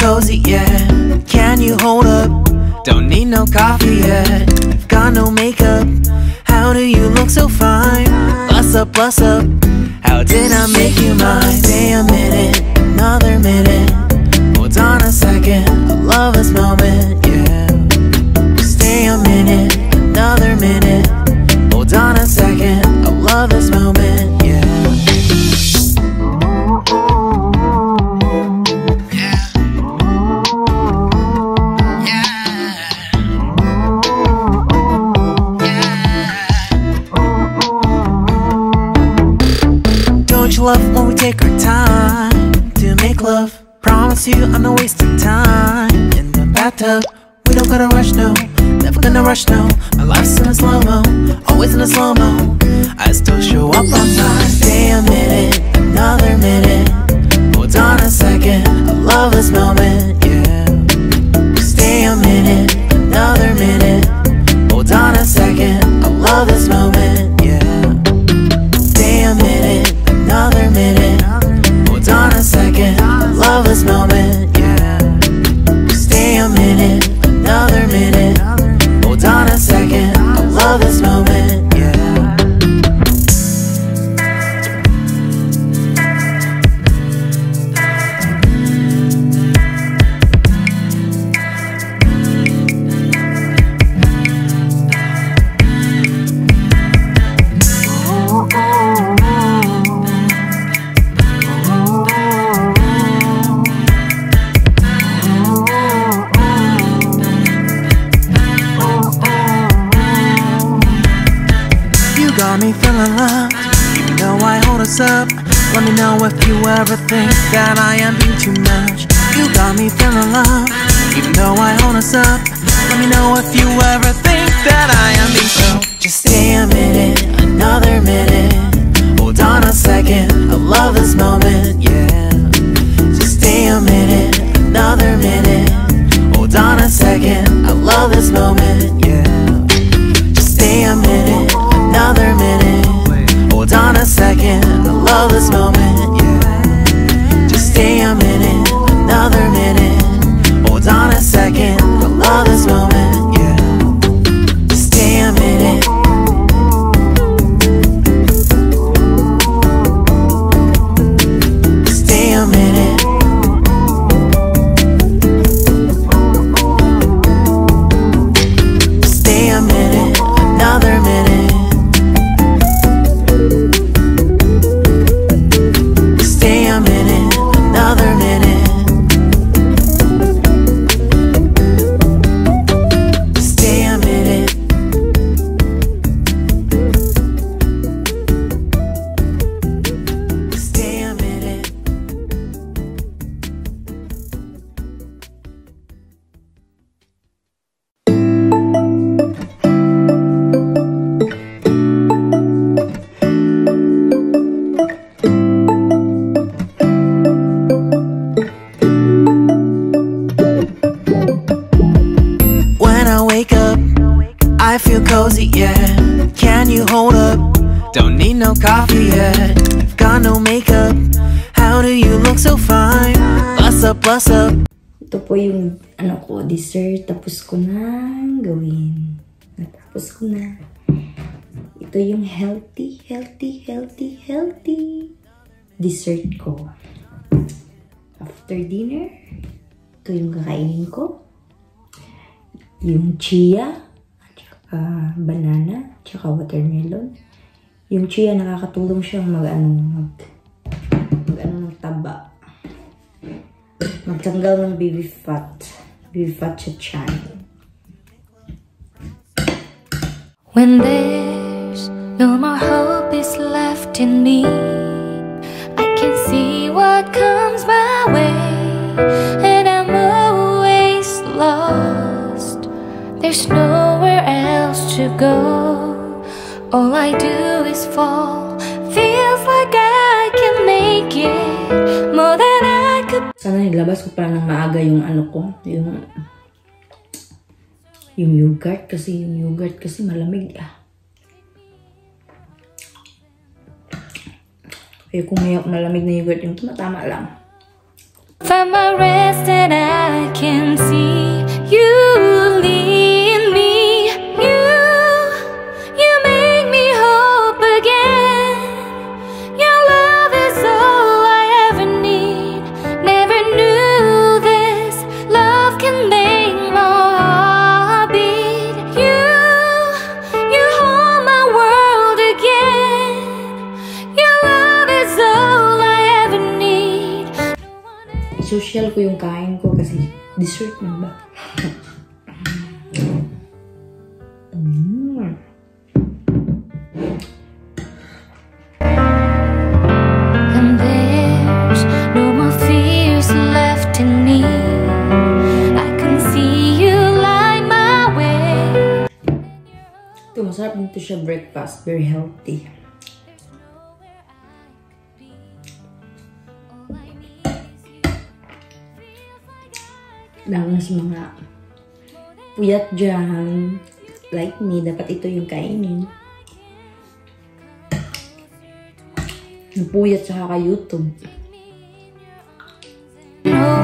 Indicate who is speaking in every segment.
Speaker 1: cozy yet? Can you hold up? Don't need no coffee yet. Got no makeup. How do you look so fine? Bust up, bust up. How did I make you mine? Stay a minute, gotta rush, no. Never gonna rush, no. My life's in a slow mo, always in a slow mo. I still show up on time. Stay a minute, another minute. Hold on a second. I love this moment, me feeling even though I hold us up. Let me know if you ever think that I am being too much. You got me feeling loved, even though I hold us up. Let me know if you ever think that I am cozy, yeah. Can you hold up? Don't need no coffee yet. Got no makeup. How do you look so fine? Bust up, bust up.
Speaker 2: Ito po yung ano ko, dessert. Tapos ko na gawin. Natapos ko na. Ito yung healthy, healthy, healthy, healthy dessert ko. After dinner, ito yung kakainin ko. Yung chia, tsaka banana, tsaka watermelon. Yung chia, nakakatulong siyang mag, ano, mag, mag, ano, ng taba magtanggal ng baby fat. Baby fat sa chan.
Speaker 3: When there's no more hope is left in me, All I do is fall. Feels like I can make it more than I could.
Speaker 2: Sana naglabas ko pala ng maaga yung ano ko, yung yung yogurt kasi yung yogurt kasi malamig ah. Kaya kung may malamig na yogurt yung tumatama lang.
Speaker 3: find my rest and I can see
Speaker 2: Social ko yung kain ko kasi dessert man ba? Mm. Ito, masarap dito siya breakfast. Very healthy. Sa mga puyat dyan, like me, dapat ito yung kainin. Napuyat sa kaka-YouTube.
Speaker 3: With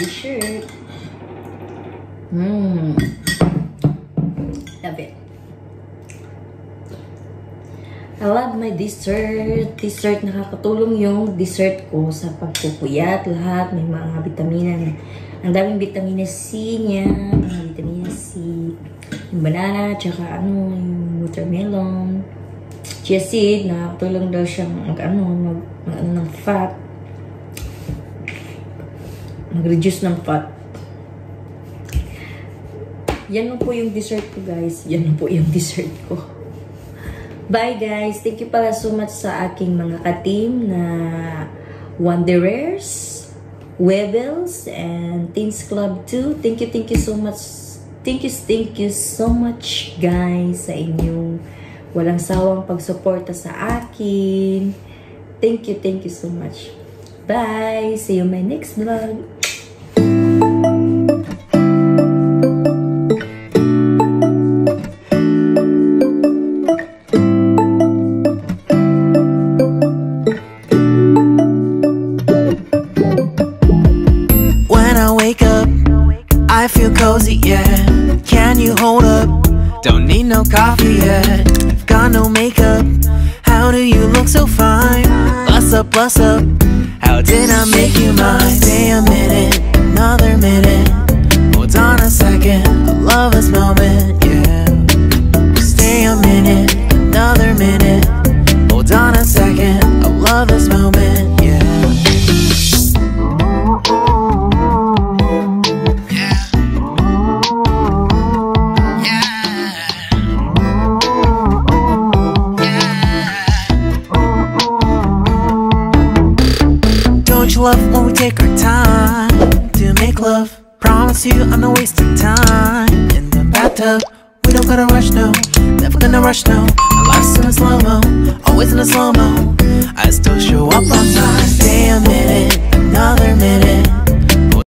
Speaker 3: My
Speaker 2: dessert. Mmm. Love it. I love my dessert. Dessert, nakakatulong yung dessert ko sa pagpupuyat. Lahat, may mga vitamina. na- Ang daming vitamina C niya. Mga vitamina C. Yung banana, tsaka ano, yung watermelon. Chia seed, nakakatulong daw siyang mag, ano, mag, mag, ano, ng fat. Mag-reduce ng fat. Yan lang po yung dessert ko, guys. Yan lang po yung dessert ko. Bye, guys. Thank you pala so much sa aking mga ka-team na Wanderers, Webels, and Teens Club 2. Thank you, thank you so much. Thank you, thank you so much, guys, sa inyong walang sawang pagsuporta sa akin. Thank you, thank you so much. Bye! See you my next vlog.
Speaker 1: cozy yet Can you hold up? Don't need no coffee yet I've got no makeup How do you look so fine? Bust up, bust up How did I make you mine? Stay a minute gosto não